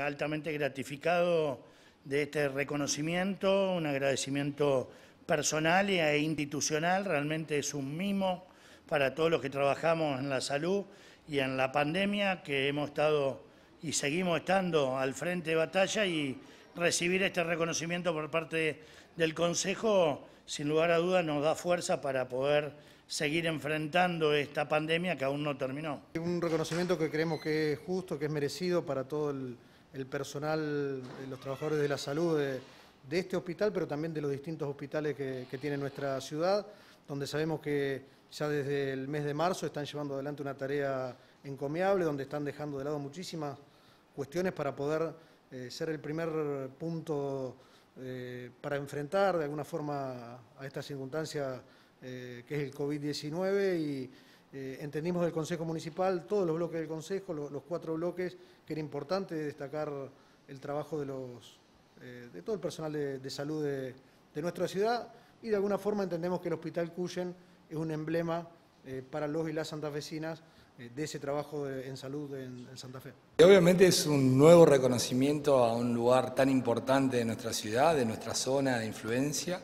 Altamente gratificado de este reconocimiento, un agradecimiento personal e institucional, realmente es un mimo para todos los que trabajamos en la salud y en la pandemia, que hemos estado y seguimos estando al frente de batalla y recibir este reconocimiento por parte del Consejo, sin lugar a dudas, nos da fuerza para poder seguir enfrentando esta pandemia que aún no terminó. Un reconocimiento que creemos que es justo, que es merecido para todo el, personal, los trabajadores de la salud de, este hospital, pero también de los distintos hospitales que, que tiene nuestra ciudad, donde sabemos que ya desde el mes de marzo están llevando adelante una tarea encomiable, donde están dejando de lado muchísimas cuestiones para poder eh, ser el primer punto eh, para enfrentar de alguna forma a esta circunstancia eh, que es el COVID-19 y entendimos del Consejo Municipal, todos los bloques del Consejo, los, cuatro bloques, que era importante destacar el trabajo de, los, de todo el personal de, salud de, nuestra ciudad y de alguna forma entendemos que el Hospital Cuyen es un emblema para los y las santafesinas eh, de ese trabajo en salud en, Santa Fe. Obviamente es un nuevo reconocimiento a un lugar tan importante de nuestra ciudad, de nuestra zona de influencia,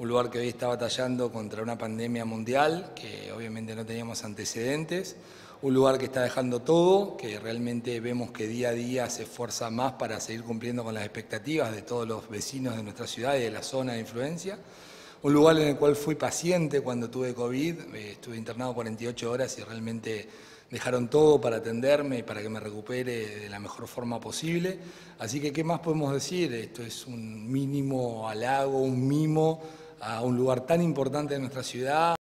un lugar que hoy está batallando contra una pandemia mundial, que obviamente no teníamos antecedentes, un lugar que está dejando todo, que realmente vemos que día a día se esfuerza más para seguir cumpliendo con las expectativas de todos los vecinos de nuestra ciudad y de la zona de influencia. Un lugar en el cual fui paciente cuando tuve COVID, eh, estuve internado 48 horas y realmente dejaron todo para atenderme y para que me recupere de la mejor forma posible. Así que, ¿qué más podemos decir? Esto es un mínimo halago, un mimo a un lugar tan importante de nuestra ciudad.